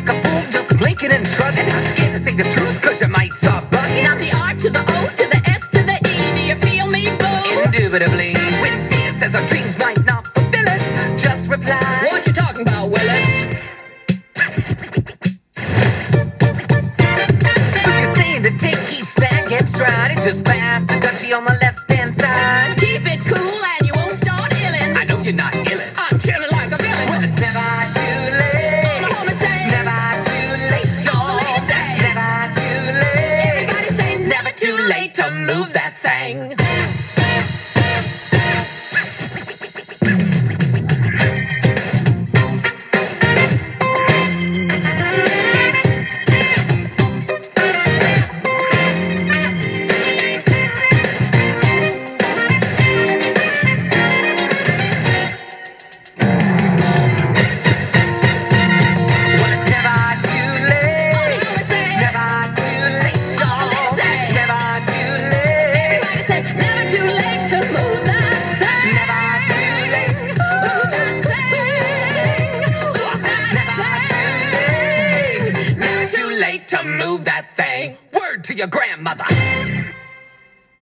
like a fool, just blinking and shrugging. Scared to say the truth, cause you might start bugging. Now the R to the O to the S to the E. Do you feel me, boo? Indubitably, when fear says our dreams might not fulfill us, just reply. What you talking about, Willis? So you're saying the day keeps stacking stride and just pass the duchy on the left too late to move that thing. To move that thing. Word to your grandmother.